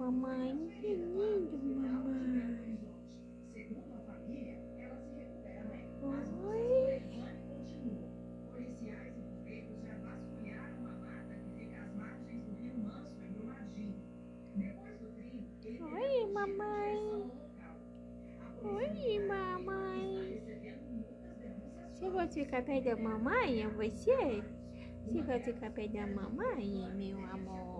mamãe. Que lindo, mamãe. Oi. Oi, mamãe. Oi, mamãe. Você de ficar perto da mamãe? Você? Você de ficar perto da mamãe, meu amor?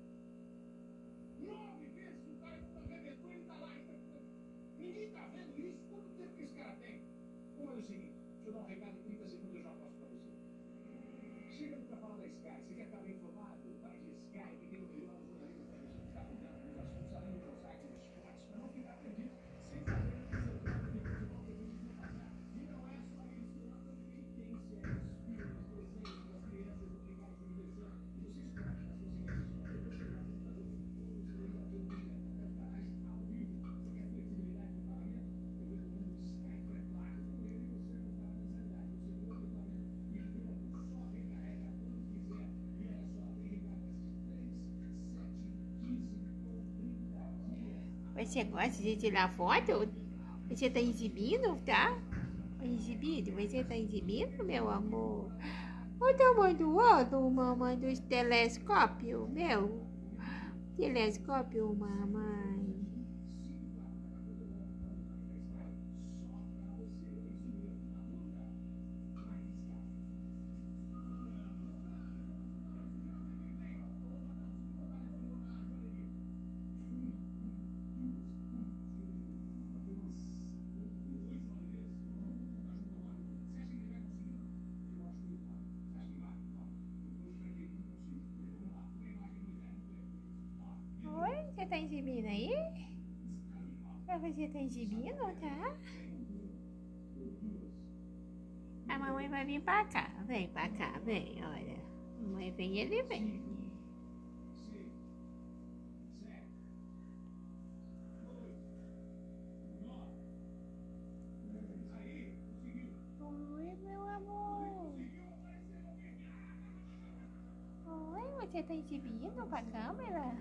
pra falar da Sky, você Você gosta de tirar foto? Você tá exibindo, tá? Exibindo? Você tá exibindo, meu amor? O tamanho do olho, mamãe, do telescópio, meu. Telescópio, mamãe. Você tá exibindo aí? Você tá exibindo, tá? A mamãe vai vir pra cá. Vem pra cá, vem, olha. A mamãe vem, ele vem. Oi, meu amor. Oi, você tá exibindo pra câmera?